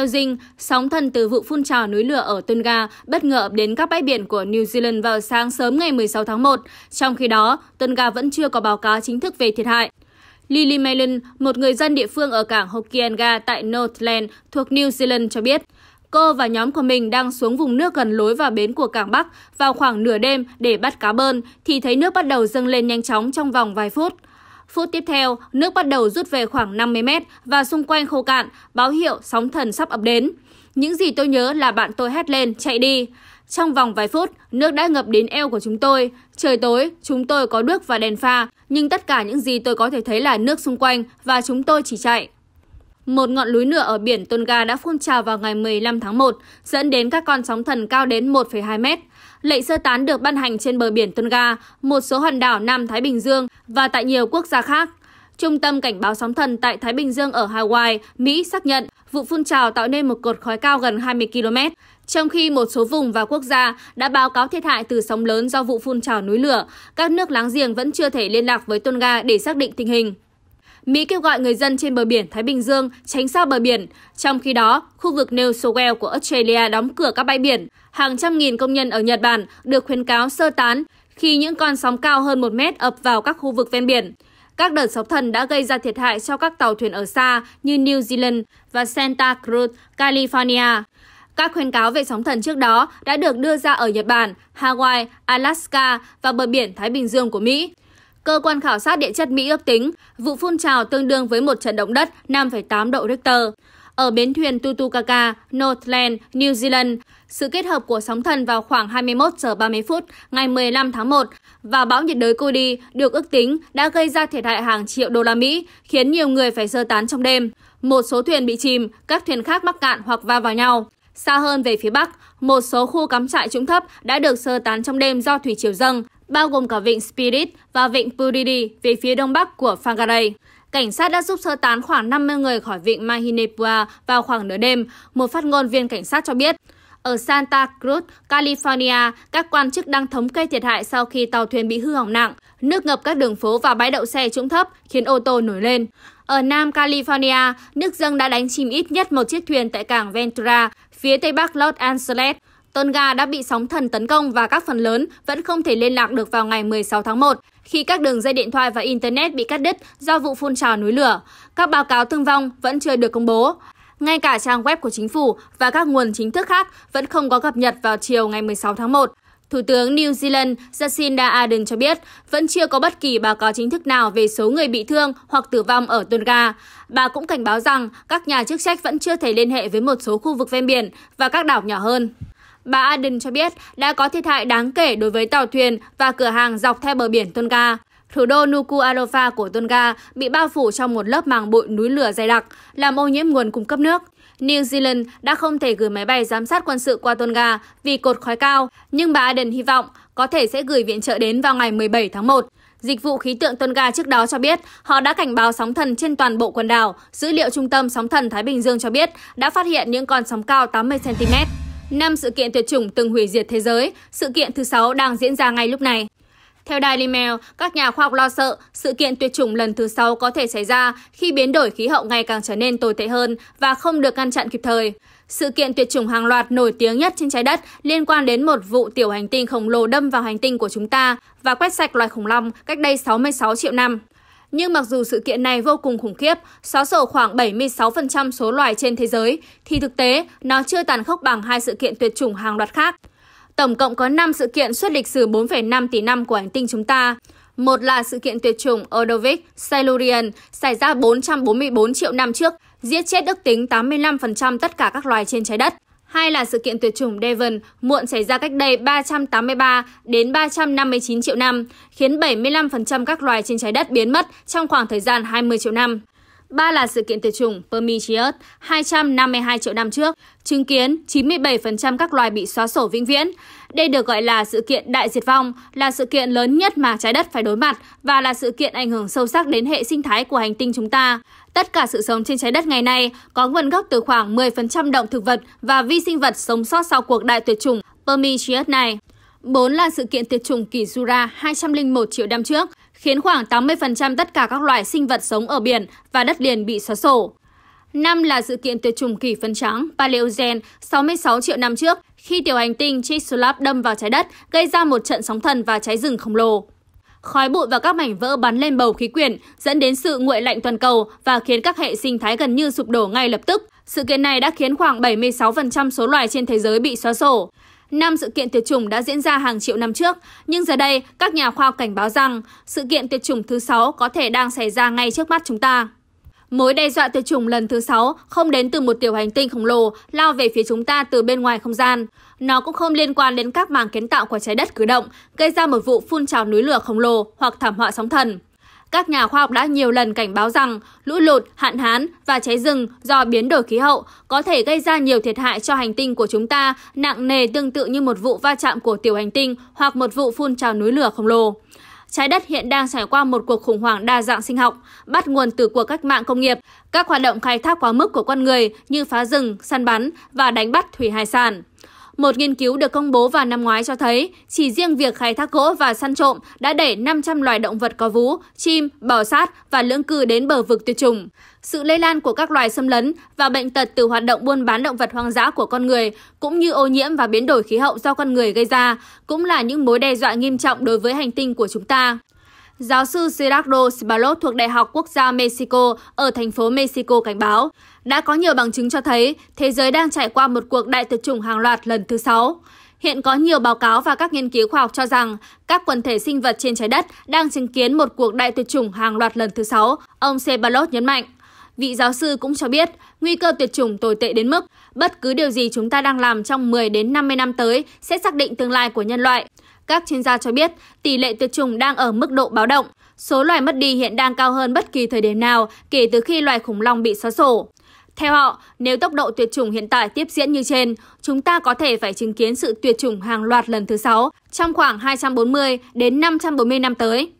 Theo Dinh, sóng thần từ vụ phun trào núi lửa ở Tonga bất ngờ ập đến các bãi biển của New Zealand vào sáng sớm ngày 16 tháng 1. Trong khi đó, Tonga vẫn chưa có báo cáo chính thức về thiệt hại. Lily Mellon, một người dân địa phương ở cảng Hokianga tại Northland thuộc New Zealand cho biết, cô và nhóm của mình đang xuống vùng nước gần lối vào bến của cảng Bắc vào khoảng nửa đêm để bắt cá bơn thì thấy nước bắt đầu dâng lên nhanh chóng trong vòng vài phút. Phút tiếp theo, nước bắt đầu rút về khoảng 50 mét và xung quanh khô cạn, báo hiệu sóng thần sắp ập đến. Những gì tôi nhớ là bạn tôi hét lên, chạy đi. Trong vòng vài phút, nước đã ngập đến eo của chúng tôi. Trời tối, chúng tôi có đuốc và đèn pha, nhưng tất cả những gì tôi có thể thấy là nước xung quanh và chúng tôi chỉ chạy. Một ngọn núi lửa ở biển Tonga đã phun trào vào ngày 15 tháng 1, dẫn đến các con sóng thần cao đến 1,2 mét. Lệnh sơ tán được ban hành trên bờ biển Tonga, một số hòn đảo Nam Thái Bình Dương và tại nhiều quốc gia khác. Trung tâm cảnh báo sóng thần tại Thái Bình Dương ở Hawaii, Mỹ xác nhận vụ phun trào tạo nên một cột khói cao gần 20 km, trong khi một số vùng và quốc gia đã báo cáo thiệt hại từ sóng lớn do vụ phun trào núi lửa, các nước láng giềng vẫn chưa thể liên lạc với Tonga để xác định tình hình. Mỹ kêu gọi người dân trên bờ biển Thái Bình Dương tránh xa bờ biển. Trong khi đó, khu vực New South Wales của Australia đóng cửa các bãi biển. Hàng trăm nghìn công nhân ở Nhật Bản được khuyến cáo sơ tán khi những con sóng cao hơn 1 mét ập vào các khu vực ven biển. Các đợt sóng thần đã gây ra thiệt hại cho các tàu thuyền ở xa như New Zealand và Santa Cruz, California. Các khuyến cáo về sóng thần trước đó đã được đưa ra ở Nhật Bản, Hawaii, Alaska và bờ biển Thái Bình Dương của Mỹ. Cơ quan khảo sát địa chất Mỹ ước tính vụ phun trào tương đương với một trận động đất 5,8 độ Richter. Ở bến thuyền Tutukaka, Northland, New Zealand, sự kết hợp của sóng thần vào khoảng 21 giờ 30 phút ngày 15 tháng 1 và bão nhiệt đới Cody được ước tính đã gây ra thiệt hại hàng triệu đô la Mỹ, khiến nhiều người phải sơ tán trong đêm. Một số thuyền bị chìm, các thuyền khác mắc cạn hoặc va vào nhau. Xa hơn về phía bắc, một số khu cắm trại trũng thấp đã được sơ tán trong đêm do thủy triều dâng, bao gồm cả vịnh Spirit và vịnh Puridi về phía đông bắc của Whangarei. Cảnh sát đã giúp sơ tán khoảng 50 người khỏi vịnh Mahinepua vào khoảng nửa đêm, một phát ngôn viên cảnh sát cho biết. Ở Santa Cruz, California, các quan chức đang thống kê thiệt hại sau khi tàu thuyền bị hư hỏng nặng, nước ngập các đường phố và bãi đậu xe trũng thấp khiến ô tô nổi lên. Ở Nam California, nước dâng đã đánh chìm ít nhất một chiếc thuyền tại cảng Ventura, phía tây bắc Los Angeles. Tonga đã bị sóng thần tấn công và các phần lớn vẫn không thể liên lạc được vào ngày 16 tháng 1 khi các đường dây điện thoại và Internet bị cắt đứt do vụ phun trào núi lửa. Các báo cáo thương vong vẫn chưa được công bố. Ngay cả trang web của chính phủ và các nguồn chính thức khác vẫn không có cập nhật vào chiều ngày 16 tháng 1. Thủ tướng New Zealand Jacinda Ardern cho biết vẫn chưa có bất kỳ báo cáo chính thức nào về số người bị thương hoặc tử vong ở Tonga. Bà cũng cảnh báo rằng các nhà chức trách vẫn chưa thể liên hệ với một số khu vực ven biển và các đảo nhỏ hơn. Bà Ardern cho biết đã có thiệt hại đáng kể đối với tàu thuyền và cửa hàng dọc theo bờ biển Tonga. Thủ đô Nuku'alofa của Tonga bị bao phủ trong một lớp màng bụi núi lửa dày đặc, làm ô nhiễm nguồn cung cấp nước. New Zealand đã không thể gửi máy bay giám sát quân sự qua Tonga vì cột khói cao, nhưng bà Ardern hy vọng có thể sẽ gửi viện trợ đến vào ngày 17 tháng 1. Dịch vụ khí tượng Tonga trước đó cho biết họ đã cảnh báo sóng thần trên toàn bộ quần đảo. Dữ liệu Trung tâm Sóng thần Thái Bình Dương cho biết đã phát hiện những con sóng cao 80cm. Năm sự kiện tuyệt chủng từng hủy diệt thế giới, sự kiện thứ sáu đang diễn ra ngay lúc này. Theo Daily Mail, các nhà khoa học lo sợ sự kiện tuyệt chủng lần thứ sáu có thể xảy ra khi biến đổi khí hậu ngày càng trở nên tồi tệ hơn và không được ngăn chặn kịp thời. Sự kiện tuyệt chủng hàng loạt nổi tiếng nhất trên trái đất liên quan đến một vụ tiểu hành tinh khổng lồ đâm vào hành tinh của chúng ta và quét sạch loài khủng long cách đây 66 triệu năm. Nhưng mặc dù sự kiện này vô cùng khủng khiếp, xóa sổ khoảng 76% số loài trên thế giới, thì thực tế nó chưa tàn khốc bằng hai sự kiện tuyệt chủng hàng loạt khác. Tổng cộng có 5 sự kiện suốt lịch sử 4,5 tỷ năm của hành tinh chúng ta. Một là sự kiện tuyệt chủng Ordovic Silurian xảy ra 444 triệu năm trước, giết chết ước tính 85% tất cả các loài trên trái đất. Hai là sự kiện tuyệt chủng Devon muộn xảy ra cách đây 383 đến 359 triệu năm, khiến 75% các loài trên trái đất biến mất trong khoảng thời gian 20 triệu năm. Ba là sự kiện tuyệt chủng Permitius 252 triệu năm trước, chứng kiến 97% các loài bị xóa sổ vĩnh viễn. Đây được gọi là sự kiện đại diệt vong, là sự kiện lớn nhất mà trái đất phải đối mặt và là sự kiện ảnh hưởng sâu sắc đến hệ sinh thái của hành tinh chúng ta. Tất cả sự sống trên trái đất ngày nay có nguồn gốc từ khoảng 10% động thực vật và vi sinh vật sống sót sau cuộc đại tuyệt chủng Prometheus này. 4 là sự kiện tuyệt chủng kỷ Jura 201 triệu năm trước, khiến khoảng 80% tất cả các loài sinh vật sống ở biển và đất liền bị xóa sổ. Năm là sự kiện tuyệt chủng kỷ phân trắng Paleogen 66 triệu năm trước khi tiểu hành tinh Chicxulub đâm vào trái đất gây ra một trận sóng thần và cháy rừng khổng lồ. Khói bụi và các mảnh vỡ bắn lên bầu khí quyển dẫn đến sự nguội lạnh toàn cầu và khiến các hệ sinh thái gần như sụp đổ ngay lập tức. Sự kiện này đã khiến khoảng 76% số loài trên thế giới bị xóa sổ. Năm sự kiện tuyệt chủng đã diễn ra hàng triệu năm trước, nhưng giờ đây các nhà khoa học cảnh báo rằng sự kiện tuyệt chủng thứ sáu có thể đang xảy ra ngay trước mắt chúng ta. Mối đe dọa tuyệt chủng lần thứ sáu không đến từ một tiểu hành tinh khổng lồ lao về phía chúng ta từ bên ngoài không gian. Nó cũng không liên quan đến các màng kiến tạo của trái đất cử động, gây ra một vụ phun trào núi lửa khổng lồ hoặc thảm họa sóng thần. Các nhà khoa học đã nhiều lần cảnh báo rằng lũ lụt, hạn hán và cháy rừng do biến đổi khí hậu có thể gây ra nhiều thiệt hại cho hành tinh của chúng ta, nặng nề tương tự như một vụ va chạm của tiểu hành tinh hoặc một vụ phun trào núi lửa khổng lồ. Trái đất hiện đang trải qua một cuộc khủng hoảng đa dạng sinh học, bắt nguồn từ cuộc cách mạng công nghiệp, các hoạt động khai thác quá mức của con người như phá rừng, săn bắn và đánh bắt thủy hải sản. Một nghiên cứu được công bố vào năm ngoái cho thấy, chỉ riêng việc khai thác gỗ và săn trộm đã đẩy 500 loài động vật có vú, chim, bò sát và lưỡng cư đến bờ vực tuyệt chủng. Sự lây lan của các loài xâm lấn và bệnh tật từ hoạt động buôn bán động vật hoang dã của con người, cũng như ô nhiễm và biến đổi khí hậu do con người gây ra, cũng là những mối đe dọa nghiêm trọng đối với hành tinh của chúng ta. Giáo sư Gerardo Sbalot thuộc Đại học Quốc gia Mexico ở thành phố Mexico cảnh báo, đã có nhiều bằng chứng cho thấy thế giới đang trải qua một cuộc đại tuyệt chủng hàng loạt lần thứ sáu. Hiện có nhiều báo cáo và các nghiên cứu khoa học cho rằng các quần thể sinh vật trên trái đất đang chứng kiến một cuộc đại tuyệt chủng hàng loạt lần thứ sáu, ông Sebalot nhấn mạnh. Vị giáo sư cũng cho biết, nguy cơ tuyệt chủng tồi tệ đến mức bất cứ điều gì chúng ta đang làm trong 10 đến 50 năm tới sẽ xác định tương lai của nhân loại. Các chuyên gia cho biết, tỷ lệ tuyệt chủng đang ở mức độ báo động. Số loài mất đi hiện đang cao hơn bất kỳ thời điểm nào kể từ khi loài khủng long bị xóa sổ. Theo họ, nếu tốc độ tuyệt chủng hiện tại tiếp diễn như trên, chúng ta có thể phải chứng kiến sự tuyệt chủng hàng loạt lần thứ sáu trong khoảng 240 đến 540 năm tới.